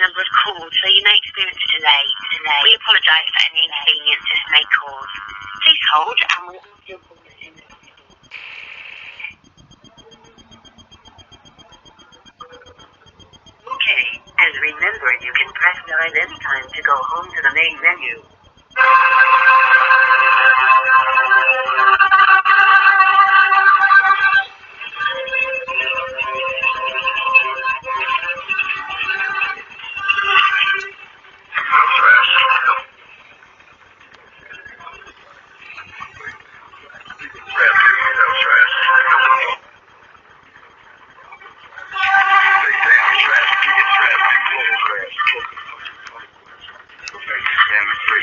number of calls, so you may experience a delay. delay. We apologise for any inconvenience this may cause. Please hold and we'll answer your call as soon as possible. Okay, and remember you can press 9 anytime to go home to the main menu. family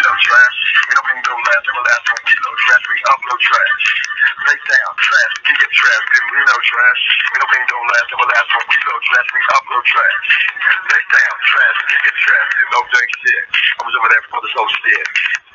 don't you, the one We don't trash. We upload trash. Down trash. Trash. We don't last one. Trash. We upload trash. Down trash. Trash. Shit. I was over there for.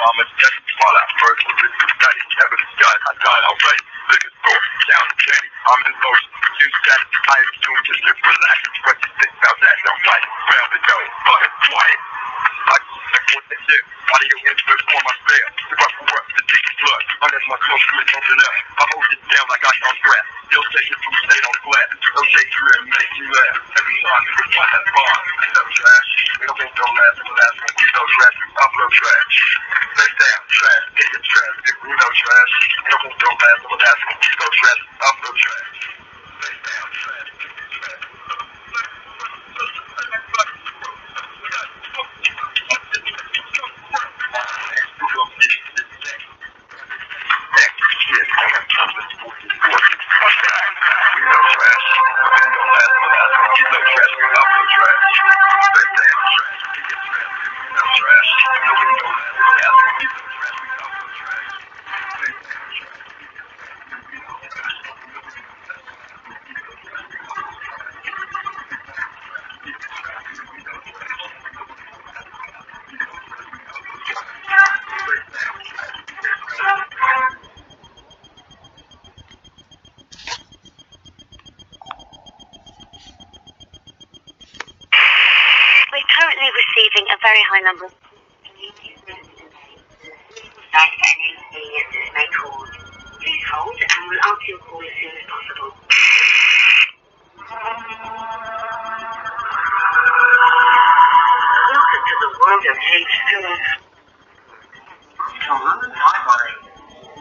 Muhammad J. While at first with this day, Kevin Scott, I died outright. Look at down the chain. I'm in motion. You stand, I am just to relax. What you think about that? No right. Round the door, fucking quiet. I just want to do, Body of interest for my. If I work, the deep blood. Unless my clothes do something else. I hold it down like I got strap. Still take it from state on flat. Don't take you and make you laugh. Every time you reply that bar, that's trash. We don't think don't last for last one. We know trash, we upload trash. We're very high number of Thanks for any inconvenience this may cause. Please hold and we'll answer your call as soon as possible. Welcome to the world of caged pillows. To learn timeline,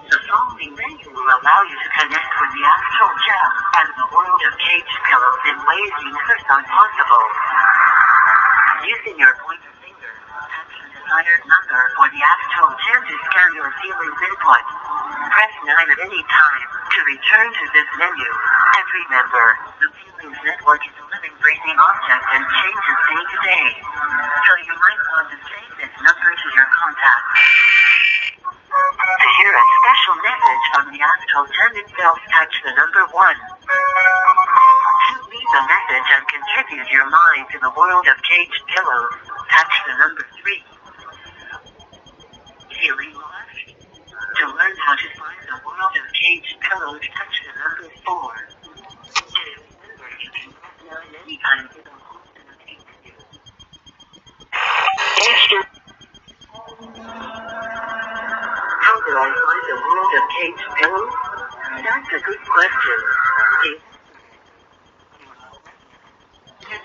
the following menu will allow you to connect with the astral gem and the world of caged pillows in ways you never thought possible. Using your pointer finger, touch the desired number for the astral gem to scan your feelings input. Press 9 at any time to return to this menu. And remember, the feelings network is a living, breathing object and changes day to day. So you might want to save this number to your contacts. To hear a special message from the astral gem itself, touch the number 1. A message and contribute your mind to the world of caged pillows, touch the number 3. Feeling lost? To learn how to find the world of caged pillows, touch the number 4. And remember, you can press 9 anytime to the. How do I find the world of caged pillows? That's a good question. It-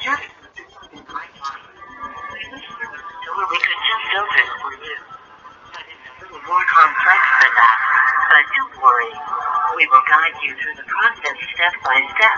Just or we could just filter it for you. But it's a little more complex than that. But don't worry. We will guide you through the process step by step.